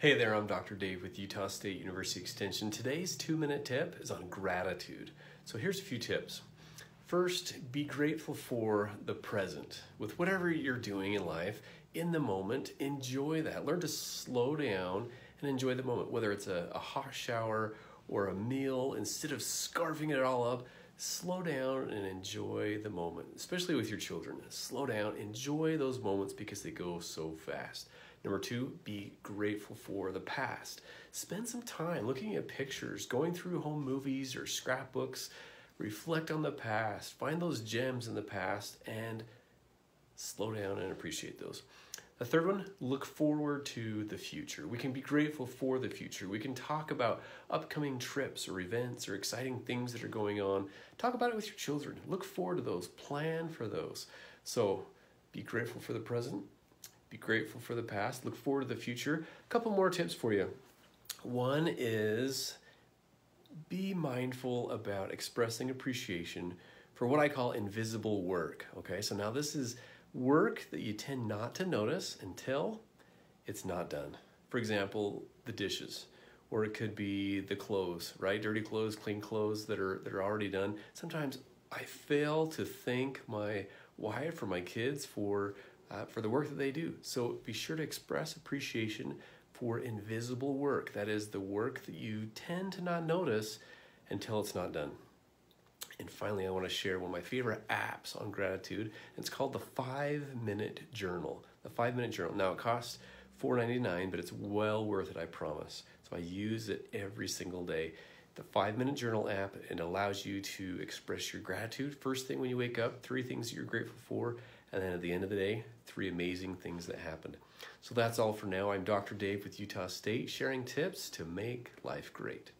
Hey there, I'm Dr. Dave with Utah State University Extension. Today's two minute tip is on gratitude. So here's a few tips. First, be grateful for the present. With whatever you're doing in life, in the moment, enjoy that. Learn to slow down and enjoy the moment, whether it's a, a hot shower or a meal. Instead of scarfing it all up, slow down and enjoy the moment, especially with your children. Slow down, enjoy those moments because they go so fast. Number two, be grateful for the past. Spend some time looking at pictures, going through home movies or scrapbooks. Reflect on the past, find those gems in the past, and slow down and appreciate those. The third one, look forward to the future. We can be grateful for the future. We can talk about upcoming trips or events or exciting things that are going on. Talk about it with your children. Look forward to those. Plan for those. So be grateful for the present, be grateful for the past, look forward to the future. A couple more tips for you. One is be mindful about expressing appreciation for what I call invisible work. Okay, so now this is work that you tend not to notice until it's not done. For example, the dishes, or it could be the clothes, right? Dirty clothes, clean clothes that are that are already done. Sometimes I fail to thank my wife or my kids for uh, for the work that they do. So be sure to express appreciation for invisible work. That is the work that you tend to not notice until it's not done. And finally, I want to share one of my favorite apps on gratitude. It's called the Five Minute Journal. The Five Minute Journal. Now, it costs $4.99, but it's well worth it, I promise. So I use it every single day. The Five Minute Journal app, it allows you to express your gratitude first thing when you wake up, three things that you're grateful for, and then at the end of the day, three amazing things that happened. So that's all for now. I'm Dr. Dave with Utah State, sharing tips to make life great.